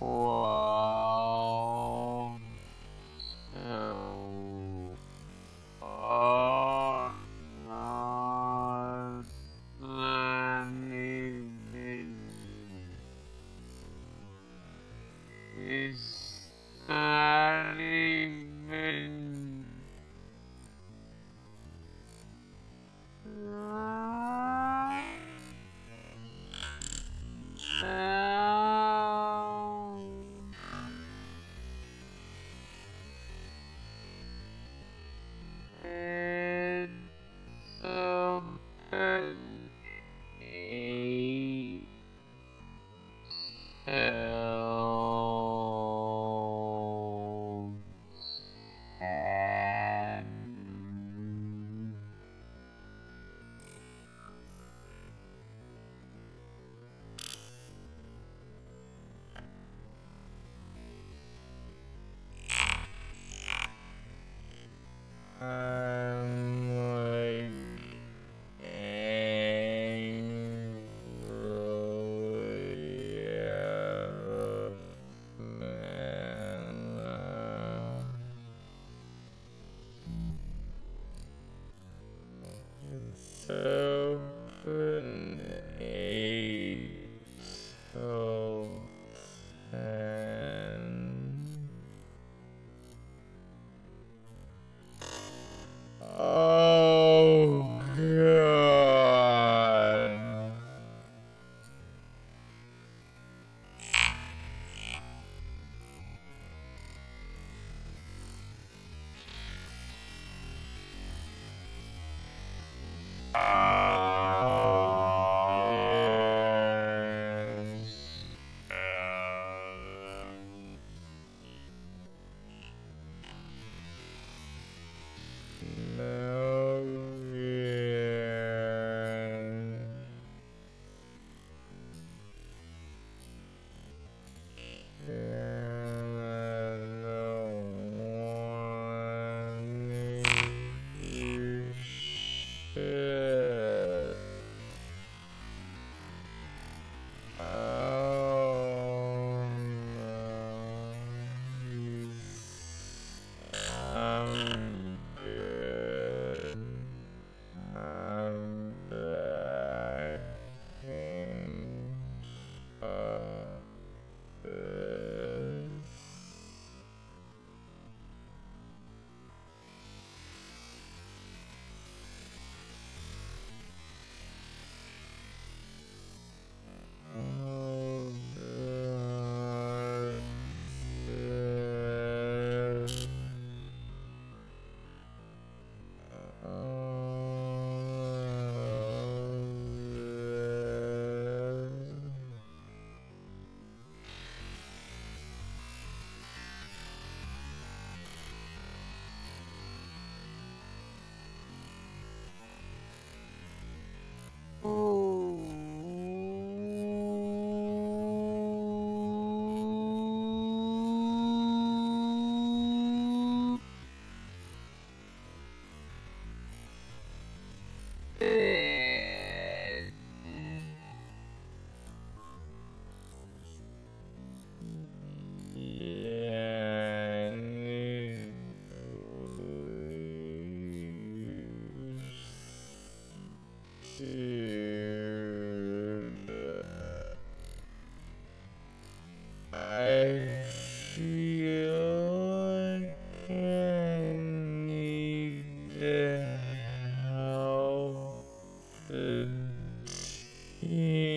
哇 Uh, Uh... I feel like I need help. Yeah.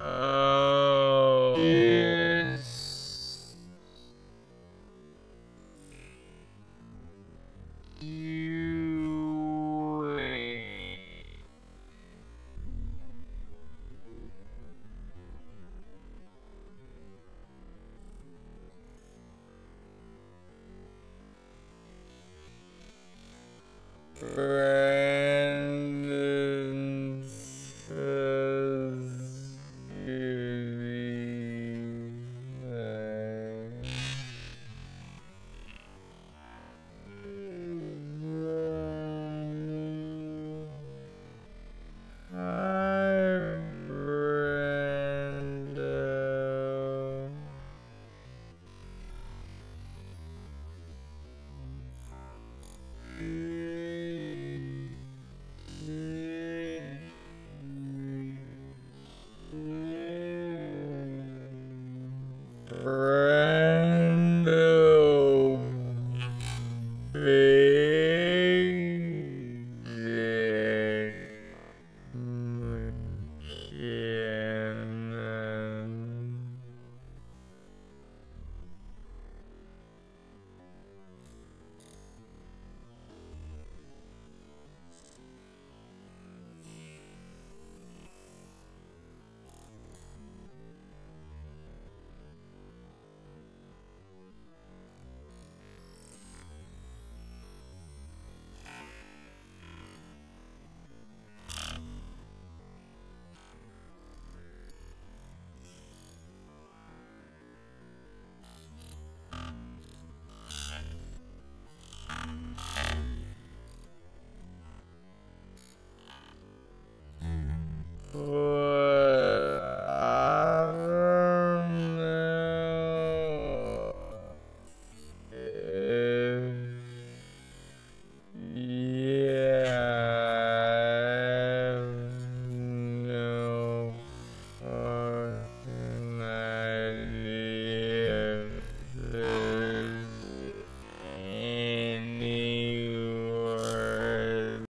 Oh. Yes. You. Right.